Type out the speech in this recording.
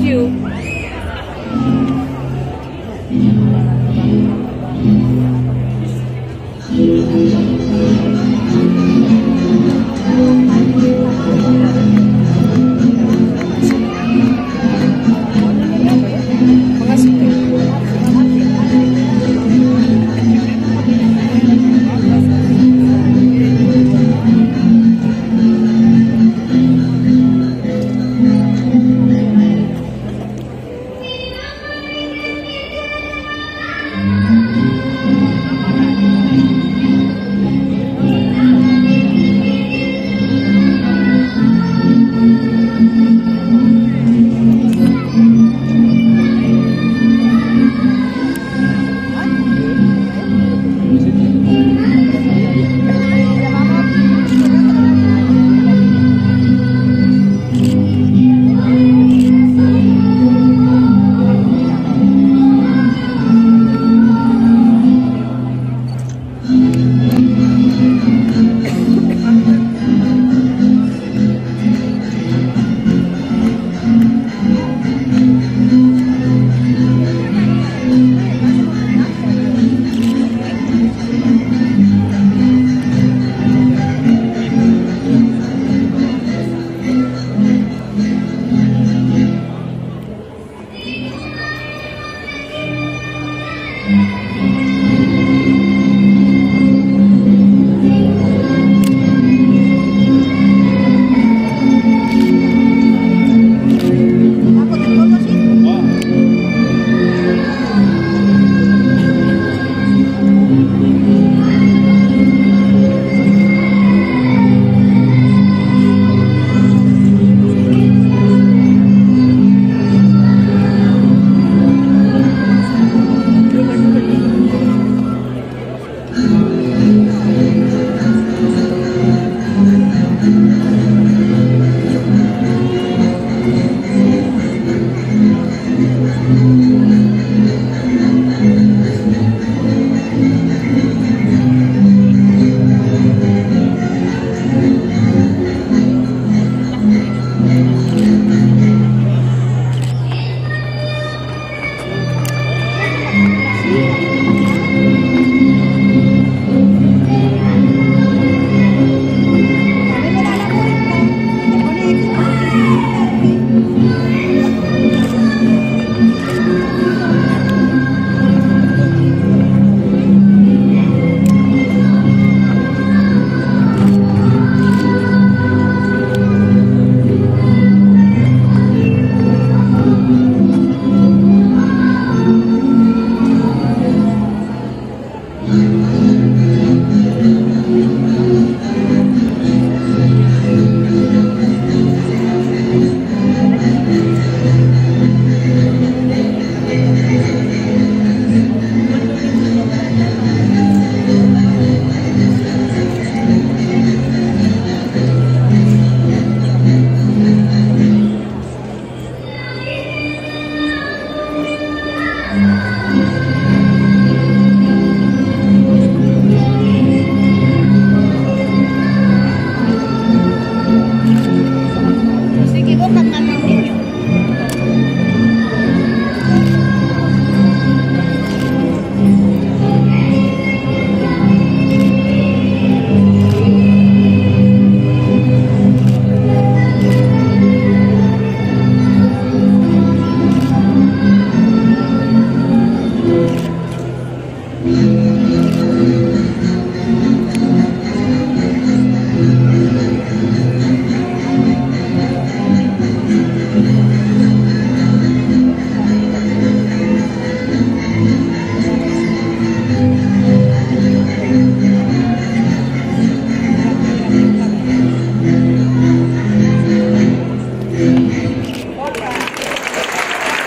you. Mm-hmm.